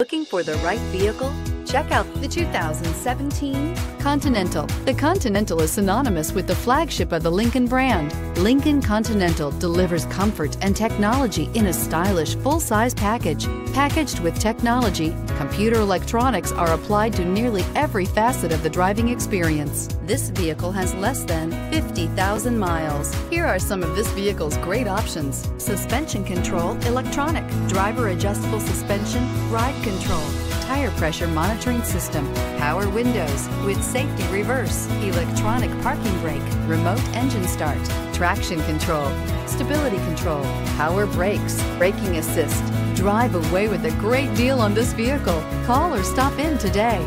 Looking for the right vehicle? Check out the 2017 Continental. The Continental is synonymous with the flagship of the Lincoln brand. Lincoln Continental delivers comfort and technology in a stylish full-size package. Packaged with technology, computer electronics are applied to nearly every facet of the driving experience. This vehicle has less than 50,000 miles. Here are some of this vehicle's great options. Suspension control, electronic, driver adjustable suspension, ride control, tire pressure monitoring system, power windows with safety reverse, electronic parking brake, remote engine start, traction control, stability control, power brakes, braking assist. Drive away with a great deal on this vehicle. Call or stop in today.